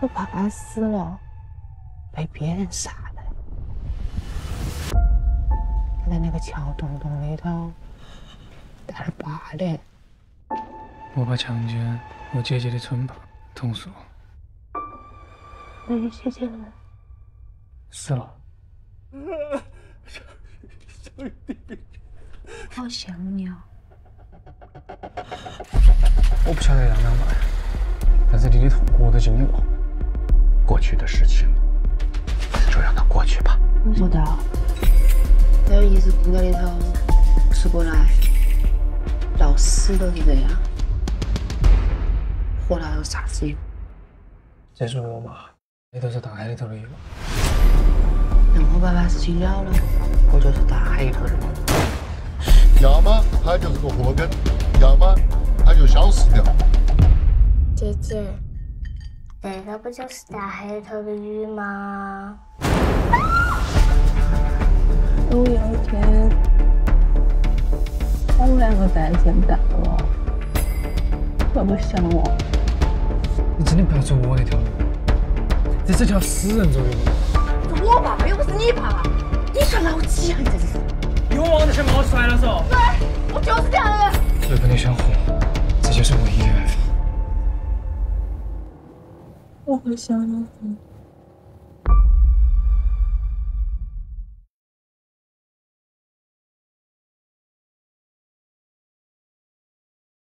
我爸爸死了，被别人杀的。他在那个桥洞洞里头待了八年。我把强奸我姐姐的村爸捅死了。那你姐姐呢？死了。好想你啊！我不晓得让哪办，但是你的痛苦我都经历过。过去的事情就让它过去吧。我知道，还有一直困在里头，出不来，到死都是这样，活了有啥子用？这是我妈，那都是大海里头的鱼。等我爸把事情了了，我就是大海里头的鱼。要么他就是个祸根，要么他就消失掉。姐姐，这个不就是大海里头的鱼吗？等有一天，我们两个再见到了，会不会想我？你真的不要走我那条路，这是条死人走的路。是我爸爸，又不是你爸爸，你算老几啊？你在这是？有王子先冒出来了嗦。对，我就是这样的人。如果你想活，会想你。